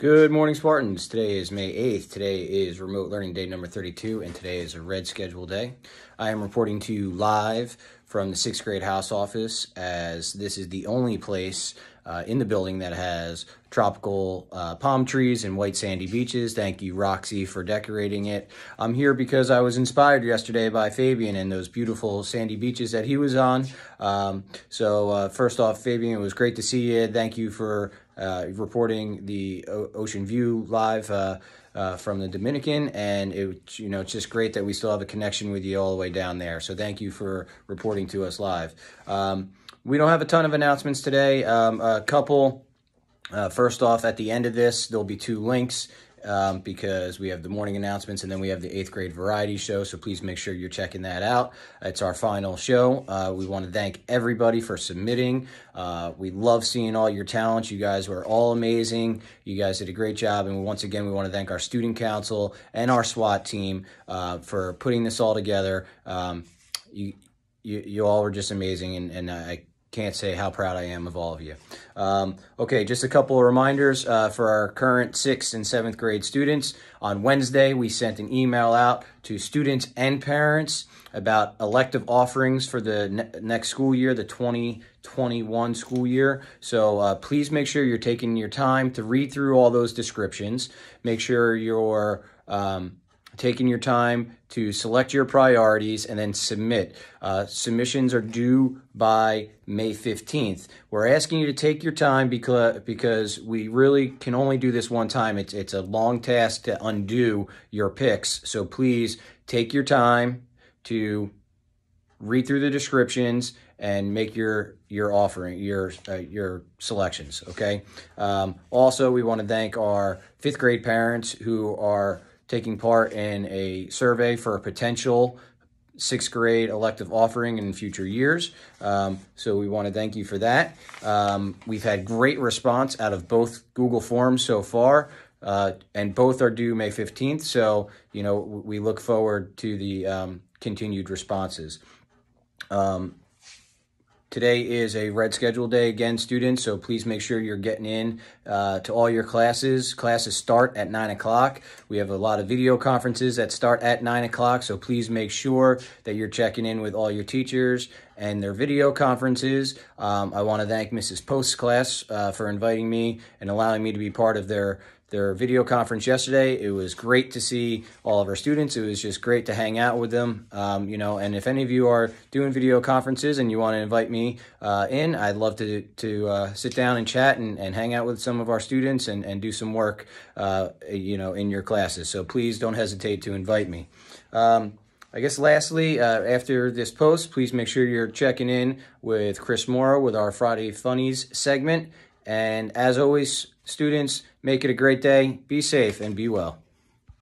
Good morning, Spartans. Today is May 8th. Today is remote learning day number 32, and today is a red schedule day. I am reporting to you live from the sixth grade house office as this is the only place uh, in the building that has tropical uh, palm trees and white sandy beaches. Thank you, Roxy, for decorating it. I'm here because I was inspired yesterday by Fabian and those beautiful sandy beaches that he was on. Um, so, uh, first off, Fabian, it was great to see you. Thank you for uh, reporting the o Ocean View live uh, uh, from the Dominican, and it you know it's just great that we still have a connection with you all the way down there. So thank you for to us live. Um, we don't have a ton of announcements today. Um, a couple. Uh, first off, at the end of this, there'll be two links um, because we have the morning announcements and then we have the eighth grade variety show. So please make sure you're checking that out. It's our final show. Uh, we want to thank everybody for submitting. Uh, we love seeing all your talents. You guys were all amazing. You guys did a great job. And once again, we want to thank our student council and our SWAT team uh, for putting this all together. Um, you, you, you all were just amazing. And, and I can't say how proud I am of all of you. Um, okay, just a couple of reminders uh, for our current sixth and seventh grade students. On Wednesday, we sent an email out to students and parents about elective offerings for the ne next school year, the 2021 school year. So uh, please make sure you're taking your time to read through all those descriptions. Make sure you're um, taking your time to select your priorities and then submit. Uh, submissions are due by May 15th. We're asking you to take your time because because we really can only do this one time. It's it's a long task to undo your picks. So please take your time to read through the descriptions and make your your offering your uh, your selections okay um, also we want to thank our fifth grade parents who are taking part in a survey for a potential sixth grade elective offering in future years. Um, so we want to thank you for that. Um, we've had great response out of both Google Forms so far. Uh, and both are due May 15th. So, you know, we look forward to the um, continued responses. Um, Today is a red schedule day again, students, so please make sure you're getting in uh, to all your classes. Classes start at 9 o'clock. We have a lot of video conferences that start at 9 o'clock, so please make sure that you're checking in with all your teachers and their video conferences. Um, I want to thank Mrs. Post's class uh, for inviting me and allowing me to be part of their their video conference yesterday. It was great to see all of our students. It was just great to hang out with them, um, you know, and if any of you are doing video conferences and you want to invite me uh, in, I'd love to, to uh, sit down and chat and, and hang out with some of our students and, and do some work, uh, you know, in your classes. So please don't hesitate to invite me. Um, I guess lastly, uh, after this post, please make sure you're checking in with Chris Morrow with our Friday Funnies segment. And as always, students, make it a great day. Be safe and be well.